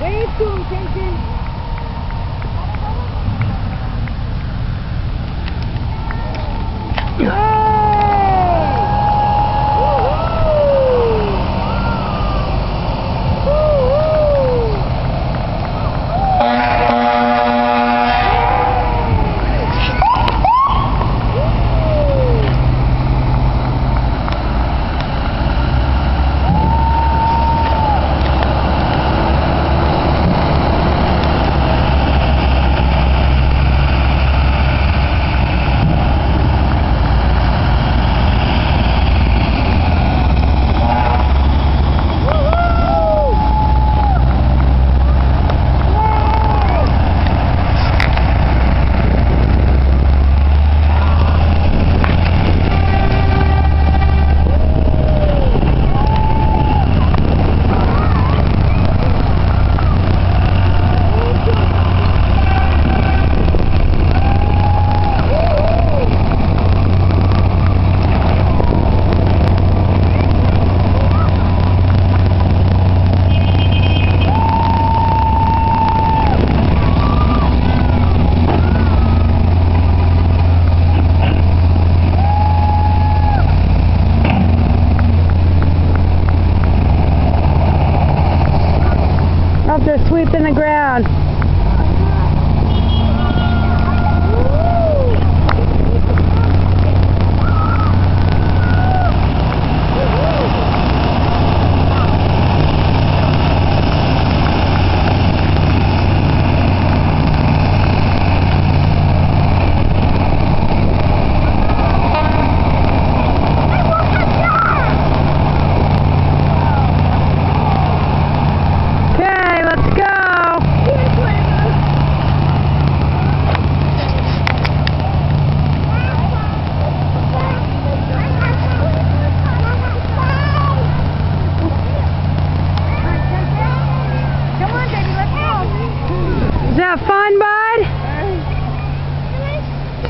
Wave to him. Up there sweeping the ground. That fun, bud?